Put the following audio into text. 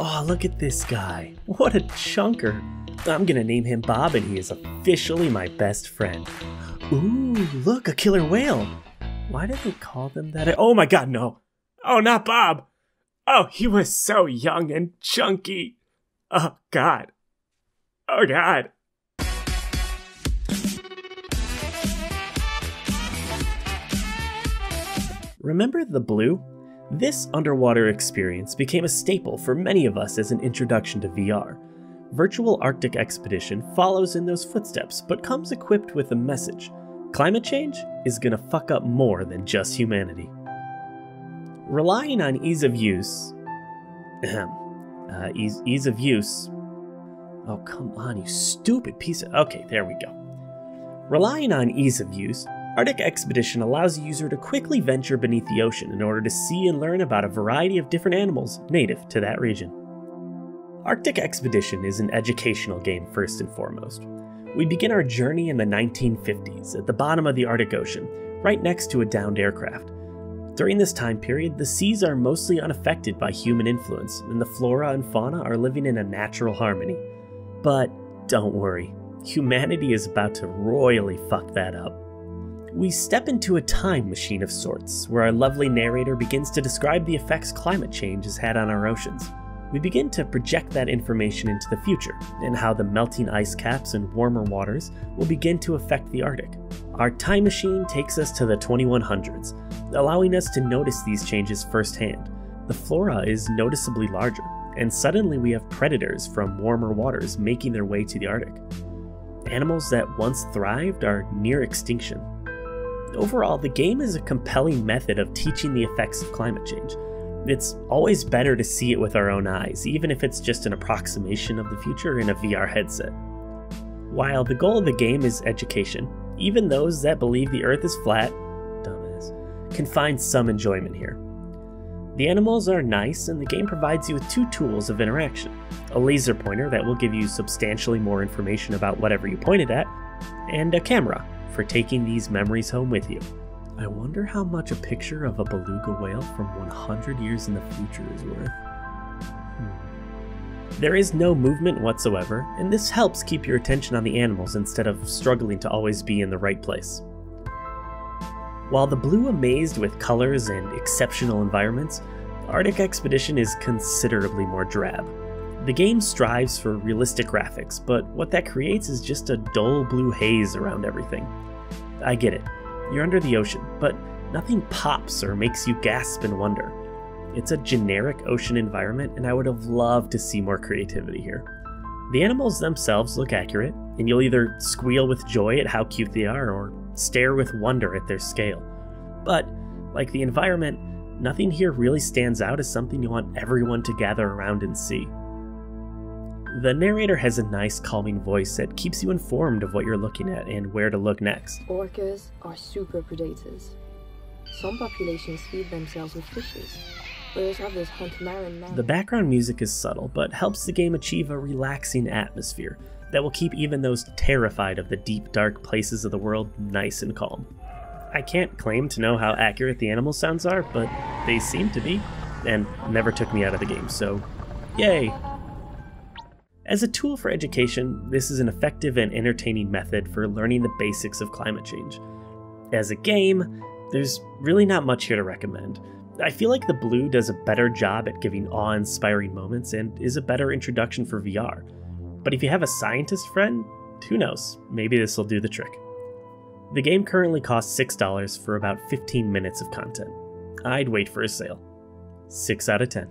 Oh, look at this guy. What a chunker. I'm gonna name him Bob and he is officially my best friend. Ooh, look, a killer whale. Why did they call them that? Oh my god, no. Oh, not Bob. Oh, he was so young and chunky. Oh god. Oh god. Remember theBlu? This underwater experience became a staple for many of us as an introduction to VR. Virtual Arctic Expedition follows in those footsteps, but comes equipped with a message. Climate change is gonna fuck up more than just humanity. Relying on ease of use. uh, ease, ease of use. Oh, come on, you stupid piece of. Okay, there we go. Relying on ease of use, Arctic Expedition allows a user to quickly venture beneath the ocean in order to see and learn about a variety of different animals native to that region. Arctic Expedition is an educational game first and foremost. We begin our journey in the 1950s at the bottom of the Arctic Ocean, right next to a downed aircraft. During this time period, the seas are mostly unaffected by human influence, and the flora and fauna are living in a natural harmony. But don't worry, humanity is about to royally fuck that up. We step into a time machine of sorts, where our lovely narrator begins to describe the effects climate change has had on our oceans. We begin to project that information into the future, and how the melting ice caps and warmer waters will begin to affect the Arctic. Our time machine takes us to the 2100s, allowing us to notice these changes firsthand. The flora is noticeably larger, and suddenly we have predators from warmer waters making their way to the Arctic. Animals that once thrived are near extinction, Overall, the game is a compelling method of teaching the effects of climate change. It's always better to see it with our own eyes, even if it's just an approximation of the future in a VR headset. While the goal of the game is education, even those that believe the Earth is flat, dumbass, can find some enjoyment here. The animals are nice, and the game provides you with two tools of interaction a laser pointer that will give you substantially more information about whatever you pointed at, and a camera for taking these memories home with you. I wonder how much a picture of a beluga whale from 100 years in the future is worth. Hmm. There is no movement whatsoever, and this helps keep your attention on the animals instead of struggling to always be in the right place. While theBlu amazed with colors and exceptional environments, the Arctic Expedition is considerably more drab. The game strives for realistic graphics, but what that creates is just a dull blue haze around everything. I get it. You're under the ocean, but nothing pops or makes you gasp in wonder. It's a generic ocean environment, and I would have loved to see more creativity here. The animals themselves look accurate, and you'll either squeal with joy at how cute they are or stare with wonder at their scale. But, like the environment, nothing here really stands out as something you want everyone to gather around and see. The narrator has a nice, calming voice that keeps you informed of what you're looking at and where to look next. Orcas are super predators. Some populations feed themselves with fishes, whereas others hunt marine mammals. The background music is subtle, but helps the game achieve a relaxing atmosphere that will keep even those terrified of the deep, dark places of the world nice and calm. I can't claim to know how accurate the animal sounds are, but they seem to be, and never took me out of the game, so yay! As a tool for education, this is an effective and entertaining method for learning the basics of climate change. As a game, there's really not much here to recommend. I feel like theBlu does a better job at giving awe inspiring moments and is a better introduction for VR. But if you have a scientist friend, who knows, maybe this will do the trick. The game currently costs $6 for about 15 minutes of content. I'd wait for a sale. 6 out of 10.